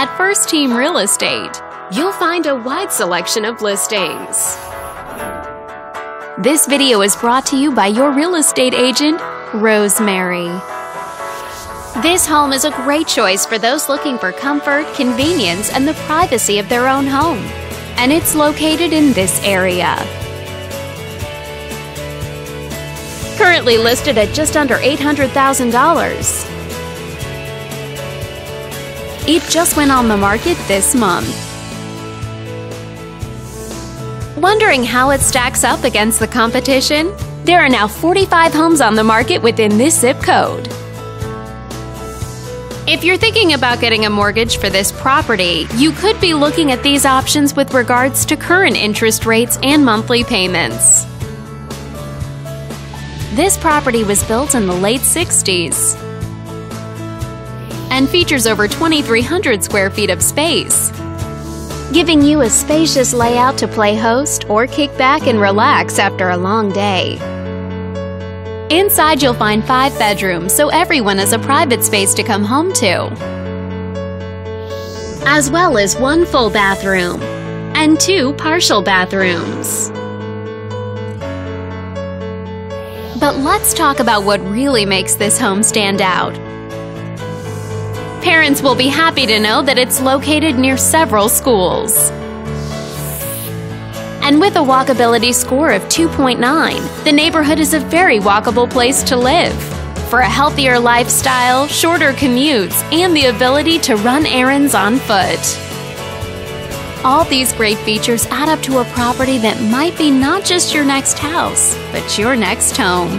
At First Team Real Estate, you'll find a wide selection of listings. This video is brought to you by your real estate agent, Rosemary. This home is a great choice for those looking for comfort, convenience, and the privacy of their own home. And it's located in this area. Currently listed at just under $800,000. It just went on the market this month. Wondering how it stacks up against the competition? There are now 45 homes on the market within this zip code. If you're thinking about getting a mortgage for this property, you could be looking at these options with regards to current interest rates and monthly payments. This property was built in the late 60s and features over 2,300 square feet of space, giving you a spacious layout to play host or kick back and relax after a long day. Inside, you'll find five bedrooms, so everyone has a private space to come home to, as well as one full bathroom and two partial bathrooms. But let's talk about what really makes this home stand out. Parents will be happy to know that it's located near several schools. And with a walkability score of 2.9, the neighborhood is a very walkable place to live. For a healthier lifestyle, shorter commutes, and the ability to run errands on foot. All these great features add up to a property that might be not just your next house, but your next home.